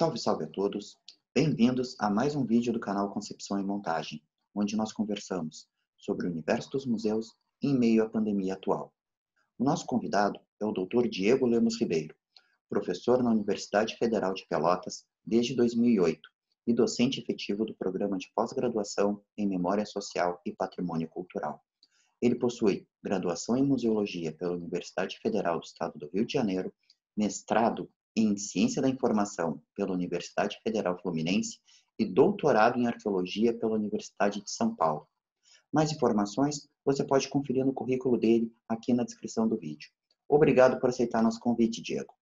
Salve, salve a todos! Bem-vindos a mais um vídeo do canal Concepção e Montagem, onde nós conversamos sobre o universo dos museus em meio à pandemia atual. O nosso convidado é o Dr. Diego Lemos Ribeiro, professor na Universidade Federal de Pelotas desde 2008 e docente efetivo do programa de pós-graduação em Memória Social e Patrimônio Cultural. Ele possui graduação em Museologia pela Universidade Federal do Estado do Rio de Janeiro, mestrado em Ciência da Informação pela Universidade Federal Fluminense e doutorado em Arqueologia pela Universidade de São Paulo. Mais informações você pode conferir no currículo dele aqui na descrição do vídeo. Obrigado por aceitar nosso convite, Diego.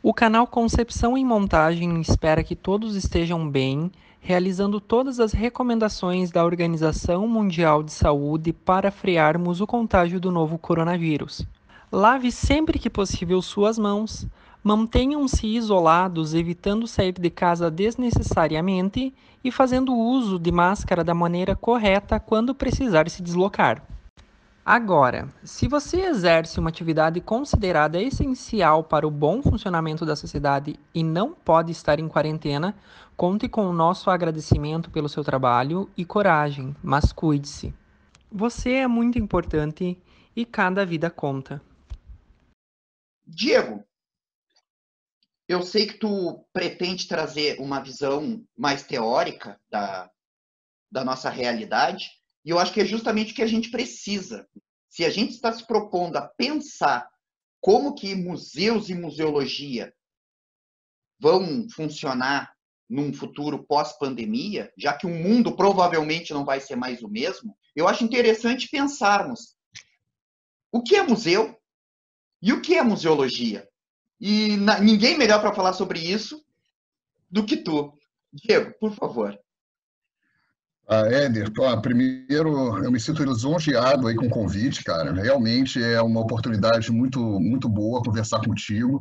O canal Concepção em Montagem espera que todos estejam bem, realizando todas as recomendações da Organização Mundial de Saúde para frearmos o contágio do novo coronavírus. Lave sempre que possível suas mãos, mantenham-se isolados, evitando sair de casa desnecessariamente e fazendo uso de máscara da maneira correta quando precisar se deslocar. Agora, se você exerce uma atividade considerada essencial para o bom funcionamento da sociedade e não pode estar em quarentena, conte com o nosso agradecimento pelo seu trabalho e coragem, mas cuide-se. Você é muito importante e cada vida conta. Diego, eu sei que tu pretende trazer uma visão mais teórica da, da nossa realidade, e eu acho que é justamente o que a gente precisa. Se a gente está se propondo a pensar como que museus e museologia vão funcionar num futuro pós-pandemia, já que o mundo provavelmente não vai ser mais o mesmo, eu acho interessante pensarmos o que é museu e o que é museologia. E ninguém melhor para falar sobre isso do que tu. Diego, por favor. Ah, Éder, primeiro eu me sinto lisonjeado aí com o convite, cara. Realmente é uma oportunidade muito, muito boa conversar contigo.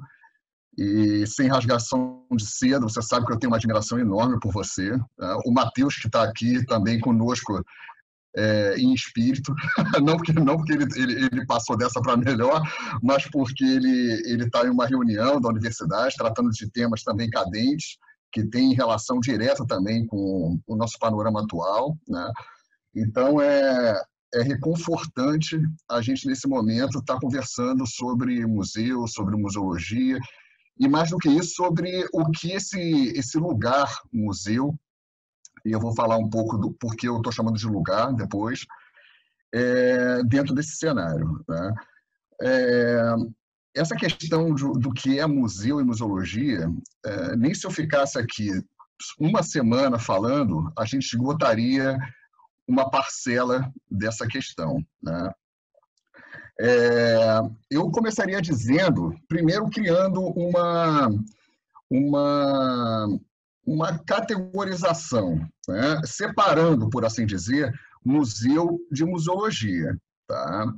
E sem rasgação de seda, você sabe que eu tenho uma admiração enorme por você. Tá? O Matheus, que está aqui também conosco é, em espírito, não porque, não porque ele, ele, ele passou dessa para melhor, mas porque ele está em uma reunião da universidade, tratando de temas também cadentes que tem relação direta também com o nosso panorama atual. Né? Então, é, é reconfortante a gente, nesse momento, estar tá conversando sobre museu, sobre museologia, e mais do que isso, sobre o que esse, esse lugar, museu, e eu vou falar um pouco do porquê eu estou chamando de lugar depois, é, dentro desse cenário. Né? É, essa questão do, do, que é museu e museologia, é, nem se eu ficasse aqui uma semana falando, a gente esgotaria uma parcela dessa questão. Né? É, eu começaria dizendo, primeiro criando uma, uma, uma categorização, né? separando, por assim dizer, museu de museologia. Tá?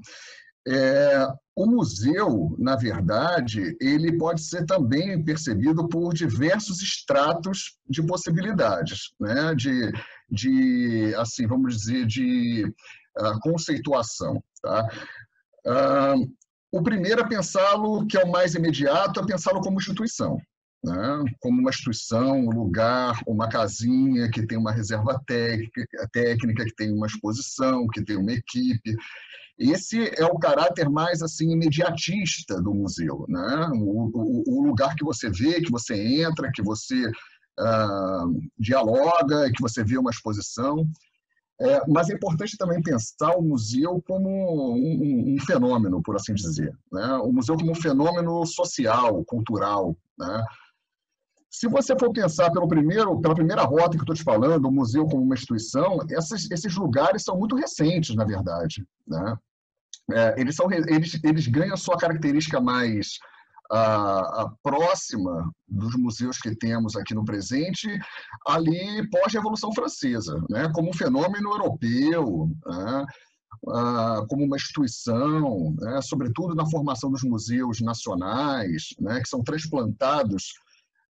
É, o museu, na verdade, ele pode ser também percebido por diversos estratos de possibilidades, né? de, de assim, vamos dizer, de uh, conceituação. Tá? Uh, o primeiro é pensá-lo, que é o mais imediato, é pensá-lo como instituição. Né? como uma instituição, um lugar, uma casinha que tem uma reserva técnica, técnica, que tem uma exposição, que tem uma equipe, esse é o caráter mais assim imediatista do museu, né? O, o, o lugar que você vê, que você entra, que você uh, dialoga, que você vê uma exposição. É, mas é importante também pensar o museu como um, um fenômeno, por assim dizer. Né? O museu como um fenômeno social, cultural. Né? Se você for pensar pelo primeiro, pela primeira rota que estou te falando, o museu como uma instituição, essas, esses lugares são muito recentes, na verdade. Né? É, eles, são, eles, eles ganham a sua característica mais a, a próxima dos museus que temos aqui no presente, ali pós-Revolução Francesa, né? como um fenômeno europeu, né? ah, como uma instituição, né? sobretudo na formação dos museus nacionais, né? que são transplantados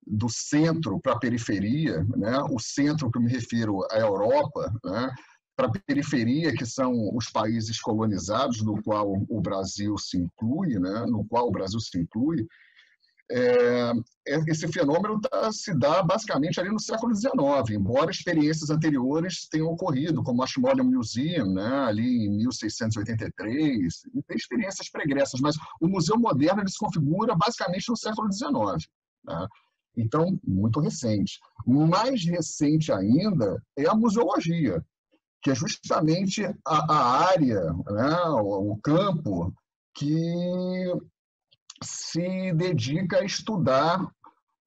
do centro para a periferia, né? o centro que eu me refiro à Europa, né? Para a periferia, que são os países colonizados, no qual o Brasil se inclui, né? no qual o Brasil se inclui, é, é esse fenômeno tá, se dá basicamente ali no século XIX, embora experiências anteriores tenham ocorrido, como o Ashmolean Museum, né, ali em 1683, tem experiências pregressas, mas o Museu Moderno ele se configura basicamente no século XIX. Né? Então, muito recente. Mais recente ainda é a museologia, que é justamente a, a área, né, o, o campo que se dedica a estudar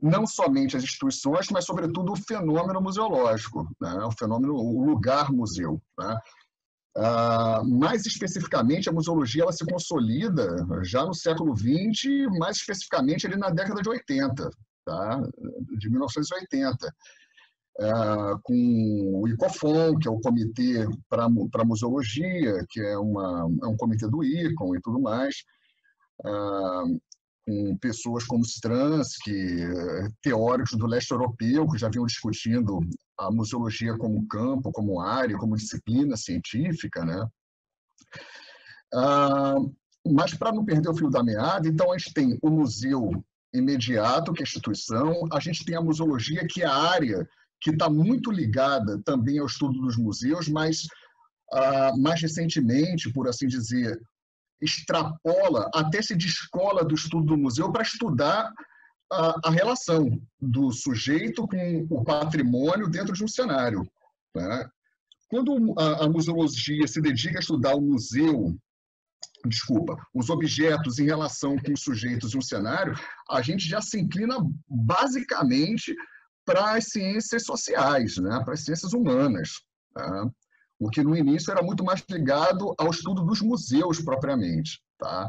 não somente as instituições, mas, sobretudo, o fenômeno museológico, né? o fenômeno, o lugar museu. Né? Uh, mais especificamente, a museologia ela se consolida já no século XX, mais especificamente ali na década de 80, tá? de 1980, uh, com o ICOFON, que é o Comitê para Museologia, que é, uma, é um comitê do ICON e tudo mais, uh, com pessoas como Stransky, teóricos do leste europeu, que já vinham discutindo a museologia como campo, como área, como disciplina científica, né? Uh, mas para não perder o fio da meada, então a gente tem o museu imediato, que é a instituição, a gente tem a museologia, que é a área que está muito ligada também ao estudo dos museus, mas uh, mais recentemente, por assim dizer, extrapola, até se descola do estudo do museu para estudar a, a, relação do sujeito com o patrimônio dentro de um cenário. Né? Quando a, a museologia se dedica a estudar o museu desculpa, os objetos em relação com os sujeitos de um cenário, a gente já se inclina basicamente para as ciências sociais, né? para as ciências humanas. Tá? o que no início era muito mais ligado ao estudo dos museus propriamente. Tá?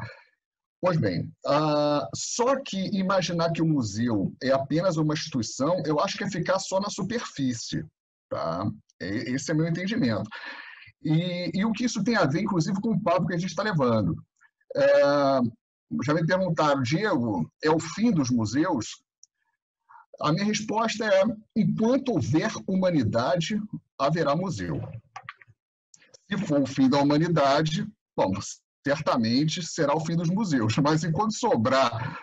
Pois bem, uh, só que imaginar que o museu é apenas uma instituição, eu acho que é ficar só na superfície. Tá? Esse é meu entendimento. E, e o que isso tem a ver, inclusive, com o papo que a gente está levando. É, já me perguntaram, Diego, é o fim dos museus? A minha resposta é: enquanto houver humanidade, haverá museu. Se for o fim da humanidade, bom, certamente será o fim dos museus. Mas enquanto sobrar,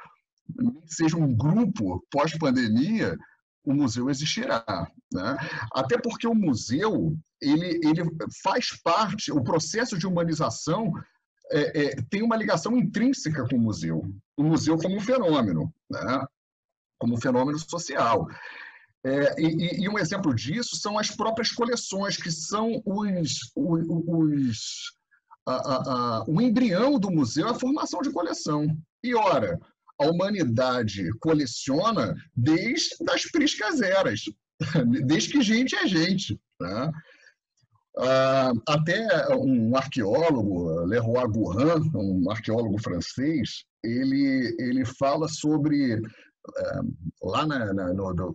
seja um grupo pós-pandemia, o museu existirá. Né? Até porque o museu ele, ele faz parte, o processo de humanização é, é, tem uma ligação intrínseca com o museu. O museu como um fenômeno, né? Como um fenômeno social. É, e, e, um exemplo disso são as próprias coleções, que são os, os, os a, a, a, o embrião do museu, é a formação de coleção. E, ora, a humanidade coleciona desde as priscas eras, desde que gente é gente. Né? Ah, até um arqueólogo, Leroy Gourand, um arqueólogo francês, ele, ele fala sobre lá na, na, no,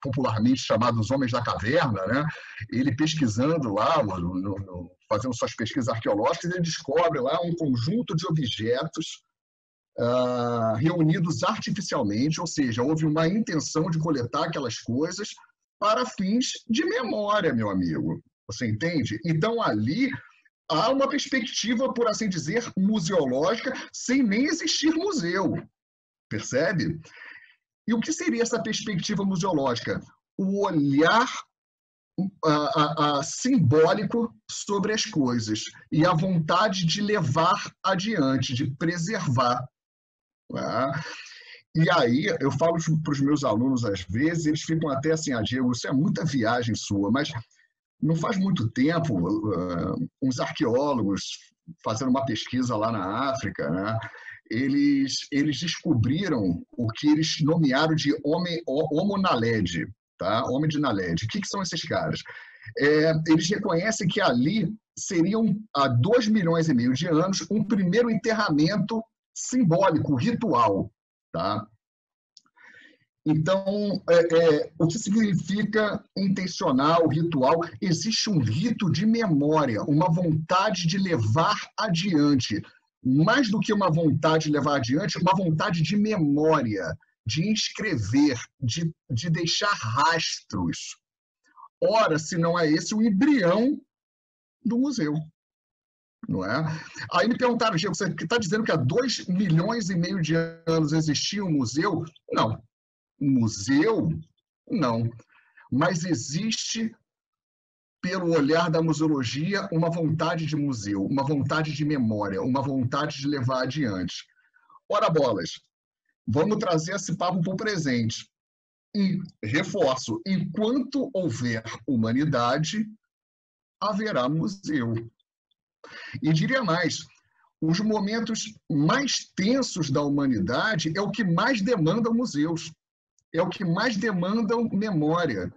popularmente chamado Os Homens da Caverna, né? ele pesquisando lá, no, no, fazendo suas pesquisas arqueológicas, ele descobre lá um conjunto de objetos uh, reunidos artificialmente, ou seja, houve uma intenção de coletar aquelas coisas para fins de memória, meu amigo. Você entende? Então, ali há uma perspectiva, por assim dizer, museológica, sem nem existir museu. Percebe? E o que seria essa perspectiva museológica? O olhar simbólico sobre as coisas e a vontade de levar adiante, de preservar. Tá? E aí eu falo para os meus alunos às vezes, eles ficam até assim, ah, Diego, isso é muita viagem sua, mas não faz muito tempo, uh, uns arqueólogos fazendo uma pesquisa lá na África, né? Eles, eles descobriram o que eles nomearam de homem, Homo naledi, tá? Homem de Naled. O que, que são esses caras? É, eles reconhecem que ali seriam, há dois milhões e meio de anos, um primeiro enterramento simbólico, ritual. Tá? Então, é, é, o que significa intencional, ritual? Existe um rito de memória, uma vontade de levar adiante, mais do que uma vontade de levar adiante, uma vontade de memória, de inscrever, de, de deixar rastros. Ora, se não é esse o embrião do museu. Não é? Aí me perguntaram, Diego, você está dizendo que há dois milhões e meio de anos existia um museu? Não. Museu? Não. Mas existe, pelo olhar da museologia, uma vontade de museu, uma vontade de memória, uma vontade de levar adiante. Ora bolas, vamos trazer esse papo para o presente. E reforço: enquanto houver humanidade, haverá museu. E diria mais: os momentos mais tensos da humanidade é o que mais demandam museus, é o que mais demandam memória.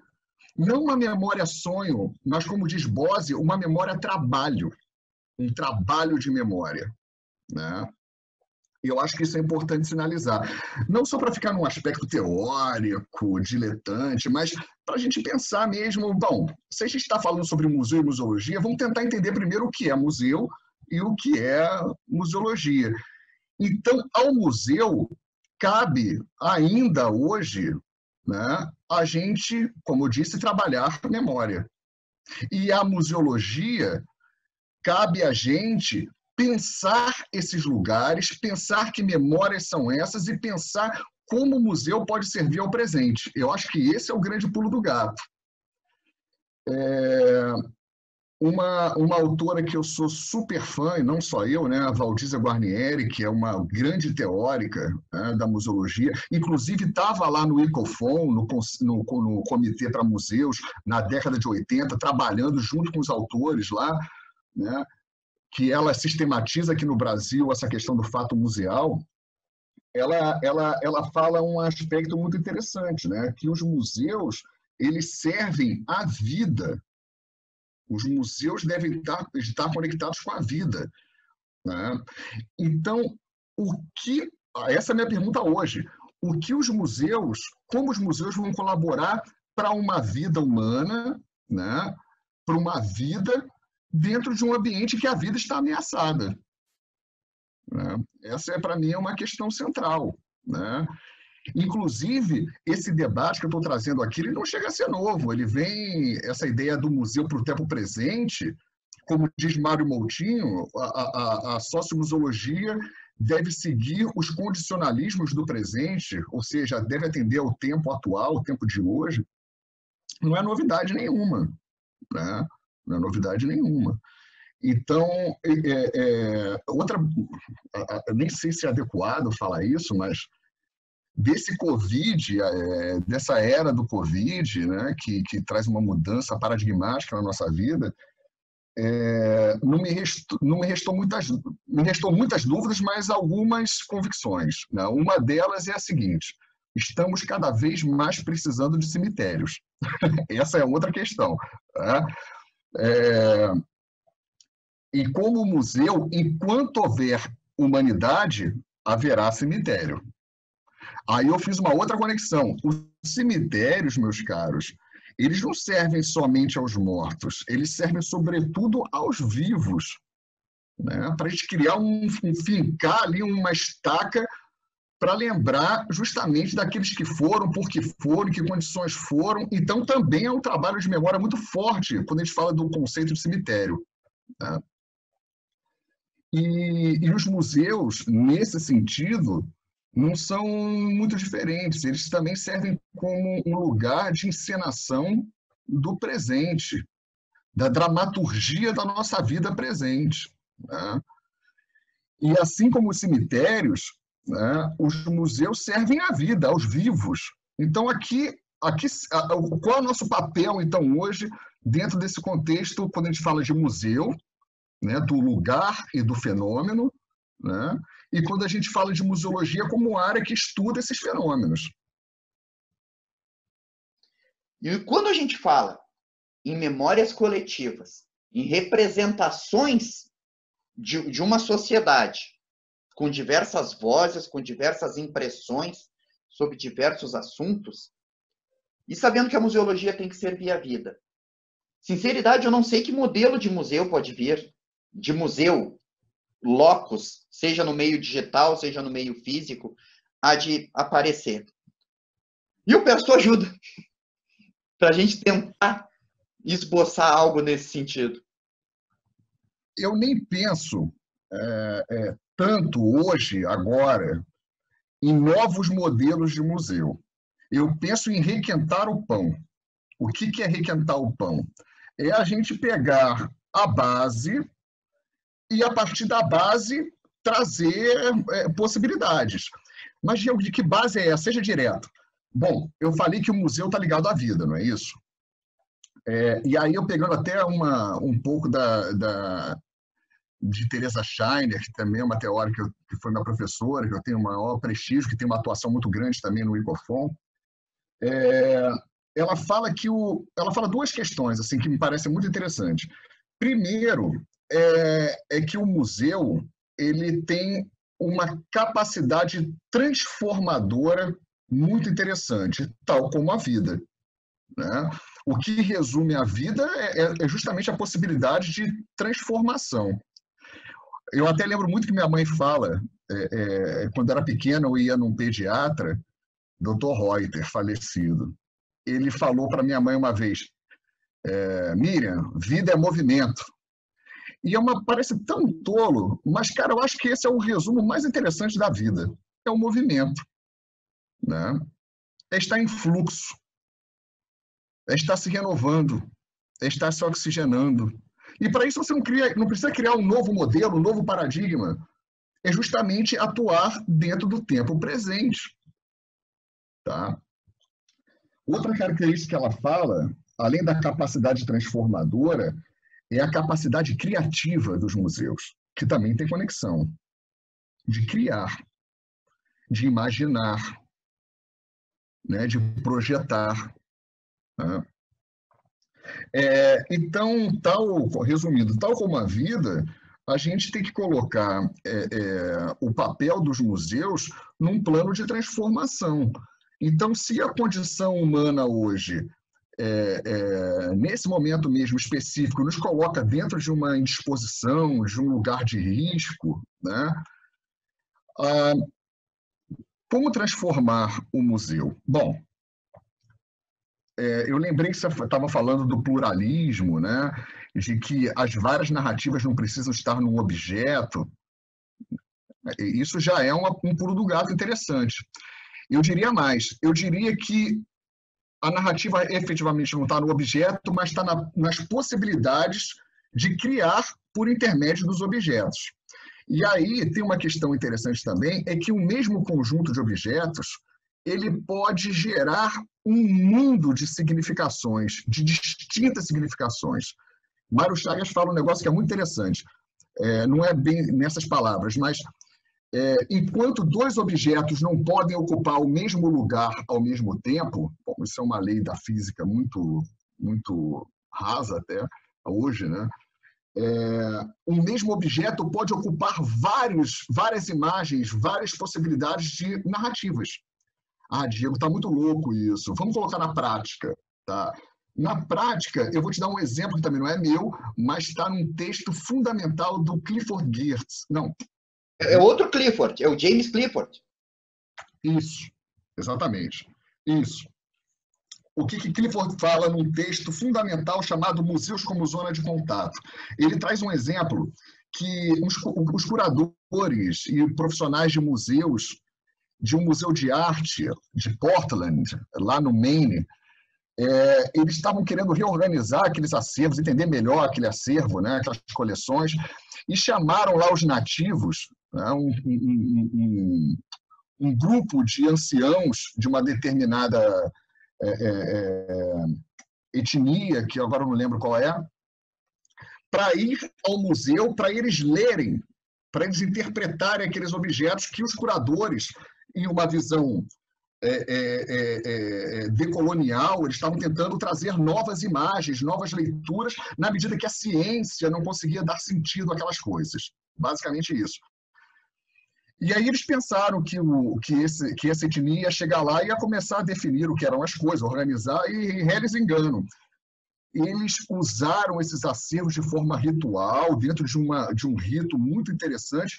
Não uma memória sonho, mas, como diz Bose, uma memória trabalho, um trabalho de memória. Né? E eu acho que isso é importante sinalizar. Não só para ficar num aspecto teórico, diletante, mas para a gente pensar mesmo, bom, se a gente está falando sobre museu e museologia, vamos tentar entender primeiro o que é museu e o que é museologia. Então, ao museu, cabe ainda hoje né, a gente, como eu disse, trabalhar memória. E a museologia, cabe a gente pensar esses lugares, pensar que memórias são essas e pensar como o museu pode servir ao presente. Eu acho que esse é o grande pulo do gato. É... Uma, uma autora que eu sou super fã, e não só eu, né, a Valdisa Guarnieri, que é uma grande teórica né, da museologia, inclusive estava lá no ICOFON, no, no, no Comitê para Museus, na década de 80, trabalhando junto com os autores lá, né, que ela sistematiza aqui no Brasil essa questão do fato museal, ela, ela, ela fala um aspecto muito interessante, né? que os museus eles servem à vida. Os museus devem estar, estar conectados com a vida. Né? Então, o que essa é a minha pergunta hoje. O que os museus, como os museus vão colaborar para uma vida humana, né? para uma vida dentro de um ambiente que a vida está ameaçada. Né? Essa, é, para mim, é uma questão central. Né? Inclusive, esse debate que eu estou trazendo aqui, ele não chega a ser novo. Ele vem, essa ideia do museu para o tempo presente, como diz Mário Moutinho, a, a, a sociomuseologia deve seguir os condicionalismos do presente, ou seja, deve atender ao tempo atual, o tempo de hoje. Não é novidade nenhuma. Né? não é novidade nenhuma. Então, é, é, outra, nem sei se é adequado falar isso, mas desse Covid, é, dessa era do Covid, né, que, que traz uma mudança paradigmática na nossa vida, é, não, me restou, não me restou muitas me restou muitas dúvidas, mas algumas convicções. Né? Uma delas é a seguinte: estamos cada vez mais precisando de cemitérios. Essa é outra questão. É, e como museu, enquanto houver humanidade, haverá cemitério. Aí eu fiz uma outra conexão. Os cemitérios, meus caros, eles não servem somente aos mortos, eles servem sobretudo aos vivos. Né? Para a gente criar um, fincar ali uma estaca para lembrar justamente daqueles que foram, por que foram, que condições foram. Então, também é um trabalho de memória muito forte quando a gente fala do conceito de cemitério. Né? E, e os museus, nesse sentido, não são muito diferentes. Eles também servem como um lugar de encenação do presente, da dramaturgia da nossa vida presente. Né? E assim como os cemitérios, né? Os museus servem à vida, aos vivos. Então, aqui, aqui, qual é o nosso papel, então, hoje, dentro desse contexto, quando a gente fala de museu, né, do lugar e do fenômeno, né, e quando a gente fala de museologia como área que estuda esses fenômenos. E quando a gente fala em memórias coletivas, em representações de, de uma sociedade, com diversas vozes, com diversas impressões sobre diversos assuntos, e sabendo que a museologia tem que servir a vida. Sinceridade, eu não sei que modelo de museu pode vir, de museu, locus, seja no meio digital, seja no meio físico, há de aparecer. E eu peço ajuda para a gente tentar esboçar algo nesse sentido. Eu nem penso é, é, tanto hoje, agora, em novos modelos de museu. Eu penso em requentar o pão. O que, que é requentar o pão? É a gente pegar a base e, a partir da base, trazer é, possibilidades. Mas, de que base é essa? Seja direto. Bom, eu falei que o museu está ligado à vida, não é isso? É, e aí eu pegando até uma, um pouco da, da, de Teresa Scheiner, que também é uma teórica que foi minha professora, que eu tenho o maior prestígio, que tem uma atuação muito grande também no ICOFON, é, ela fala que o, ela fala duas questões assim que me parecem muito interessantes. Primeiro é, é que o museu ele tem uma capacidade transformadora muito interessante, tal como a vida. Né? O que resume a vida é, é, é justamente a possibilidade de transformação. Eu até lembro muito que minha mãe fala, é, é, quando era pequena, eu ia num pediatra, Dr. Reuter, falecido. Ele falou para minha mãe uma vez: é, Miriam, vida é movimento. E é uma, parece tão tolo, mas, cara, eu acho que esse é o resumo mais interessante da vida: é o movimento. Né? É estar em fluxo, é estar se renovando, é estar se oxigenando, e para isso você não, cria, não precisa criar um novo modelo, um novo paradigma. É justamente atuar dentro do tempo presente. Tá? Outra característica que ela fala, além da capacidade transformadora, é a capacidade criativa dos museus, que também tem conexão de criar, de imaginar, né, de projetar. Né? É, então, tal, resumindo, tal como a vida, a gente tem que colocar é, é, o papel dos museus num plano de transformação. Então, se a condição humana hoje, é, é, nesse momento mesmo específico, nos coloca dentro de uma indisposição, de um lugar de risco, né? Ah, como transformar o museu? Bom, é, eu lembrei que você estava falando do pluralismo, né? de que as várias narrativas não precisam estar num objeto. Isso já é uma, um pulo do gato interessante. Eu diria mais, eu diria que a narrativa efetivamente não está no objeto, mas está na, nas possibilidades de criar por intermédio dos objetos. E aí tem uma questão interessante também, é que o mesmo conjunto de objetos ele pode gerar um mundo de significações, de distintas significações. Mário Chagas fala um negócio que é muito interessante. É, não é bem nessas palavras, mas é, enquanto dois objetos não podem ocupar o mesmo lugar ao mesmo tempo, bom, isso é uma lei da física muito, muito rasa até hoje, né? É, mesmo objeto pode ocupar vários, várias imagens, várias possibilidades de narrativas. Ah, Diego, está muito louco isso. Vamos colocar na prática. Tá? Na prática, eu vou te dar um exemplo que também não é meu, mas está num texto fundamental do Clifford Geertz. Não. É, é outro Clifford, é o James Clifford. Isso, exatamente. Isso. O que, que Clifford fala num texto fundamental chamado Museus como Zona de Contato? Ele traz um exemplo que os, os curadores e profissionais de museus de um museu de arte de Portland, lá no Maine, é, eles estavam querendo reorganizar aqueles acervos, entender melhor aquele acervo, né, aquelas coleções, e chamaram lá os nativos, né, um, um, um, grupo de anciãos de uma determinada é, é, é etnia, que agora não lembro qual é, para ir ao museu, para eles lerem, para eles interpretarem aqueles objetos que os curadores em uma visão é, é, é, é, decolonial, eles estavam tentando trazer novas imagens, novas leituras, na medida que a ciência não conseguia dar sentido àquelas coisas. Basicamente isso. E aí eles pensaram que, o, que, esse, que essa etnia ia chegar lá e ia começar a definir o que eram as coisas, organizar, e, eles enganam. Eles usaram esses acervos de forma ritual, dentro de, uma, de um rito muito interessante,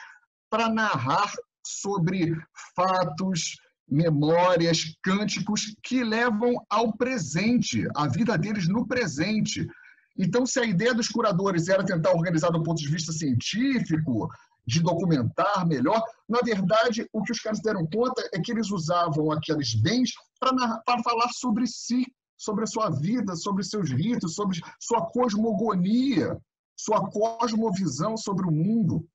para narrar sobre fatos memórias, cânticos que levam ao presente, a vida deles no presente. Então, se a ideia dos curadores era tentar organizar do ponto de vista científico, de documentar melhor, na verdade, o que os caras deram conta é que eles usavam aqueles bens para falar sobre si, sobre a sua vida, sobre seus ritos, sobre sua cosmogonia, sua cosmovisão sobre o mundo.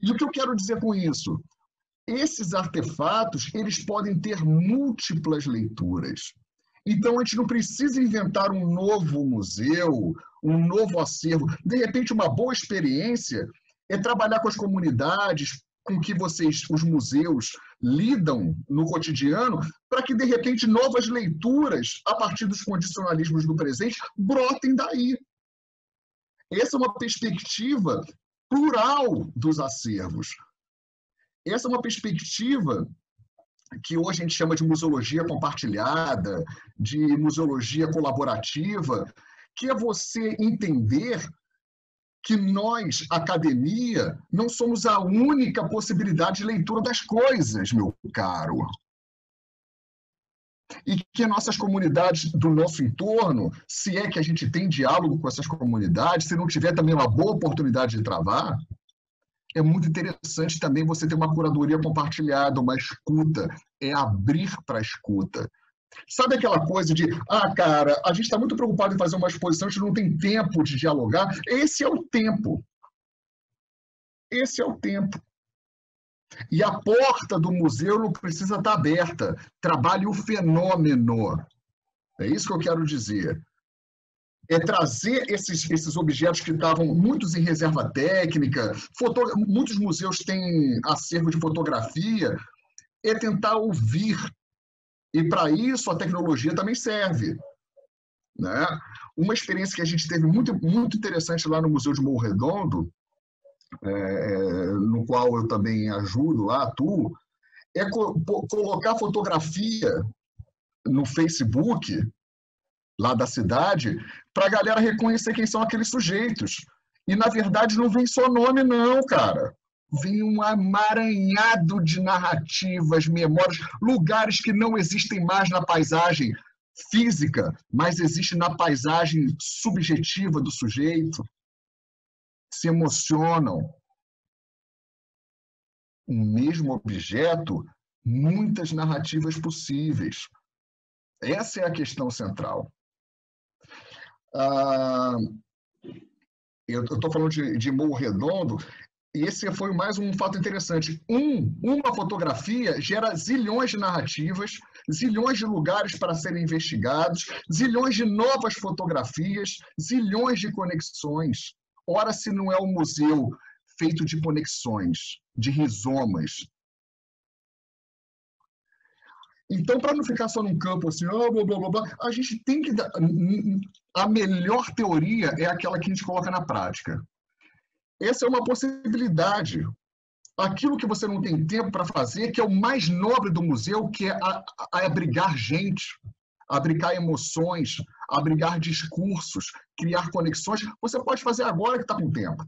E o que eu quero dizer com isso? Esses artefatos, eles podem ter múltiplas leituras. Então, a gente não precisa inventar um novo museu, um novo acervo. De repente, uma boa experiência é trabalhar com as comunidades, com que vocês, os museus, lidam no cotidiano, para que, de repente, novas leituras, a partir dos condicionalismos do presente, brotem daí. Essa é uma perspectiva plural dos acervos. Essa é uma perspectiva que hoje a gente chama de museologia compartilhada, de museologia colaborativa, que é você entender que nós, academia, não somos a única possibilidade de leitura das coisas, meu caro. E que nossas comunidades do nosso entorno, se é que a gente tem diálogo com essas comunidades, se não tiver também uma boa oportunidade de travar, é muito interessante também você ter uma curadoria compartilhada, uma escuta, é abrir para a escuta. Sabe aquela coisa de, ah, cara, a gente está muito preocupado em fazer uma exposição, a gente não tem tempo de dialogar. Esse é o tempo. Esse é o tempo. E a porta do museu não precisa estar aberta. Trabalhe o fenômeno. É isso que eu quero dizer é trazer esses, esses objetos que estavam muitos em reserva técnica, foto, muitos museus têm acervo de fotografia, é tentar ouvir. E para isso a tecnologia também serve. Né? Uma experiência que a gente teve muito, muito interessante lá no Museu de Morro Redondo, é, no qual eu também ajudo lá, atuo, é co colocar fotografia no Facebook lá da cidade, para a galera reconhecer quem são aqueles sujeitos. E, na verdade, não vem só nome, não, cara. Vem um amaranhado de narrativas, memórias, lugares que não existem mais na paisagem física, mas existem na paisagem subjetiva do sujeito. Se emocionam. O mesmo objeto, muitas narrativas possíveis. Essa é a questão central. Ah, eu estou falando de, de Morro Redondo, e esse foi mais um fato interessante. Um, uma fotografia gera zilhões de narrativas, zilhões de lugares para serem investigados, zilhões de novas fotografias, zilhões de conexões. Ora, se não é um museu feito de conexões, de rizomas, então, para não ficar só num campo assim, oh, blá, blá, blá, blá, a gente tem que. Dar... A melhor teoria é aquela que a gente coloca na prática. Essa é uma possibilidade. Aquilo que você não tem tempo para fazer, que é o mais nobre do museu, que é a, a abrigar gente, abrigar emoções, abrigar discursos, criar conexões, você pode fazer agora que está com tempo.